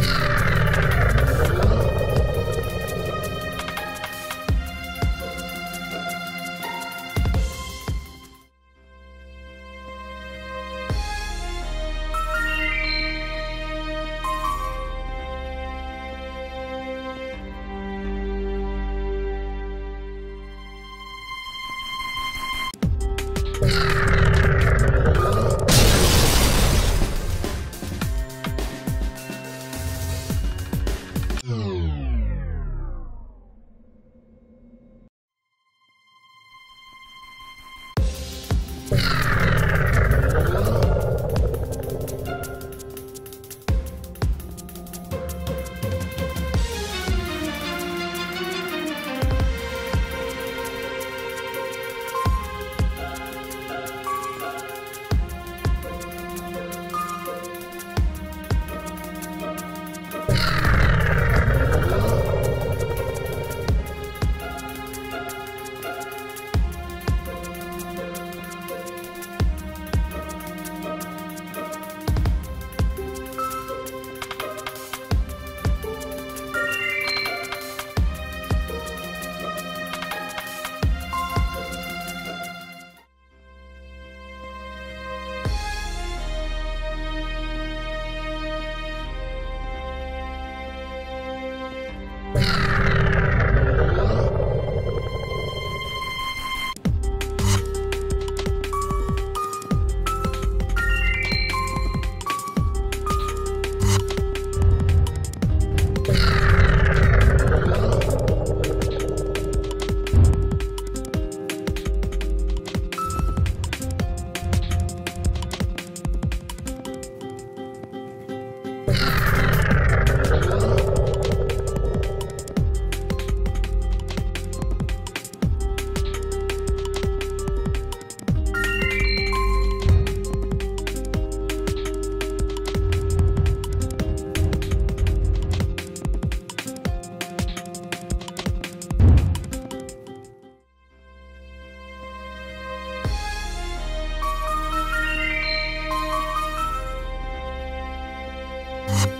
Yeah. You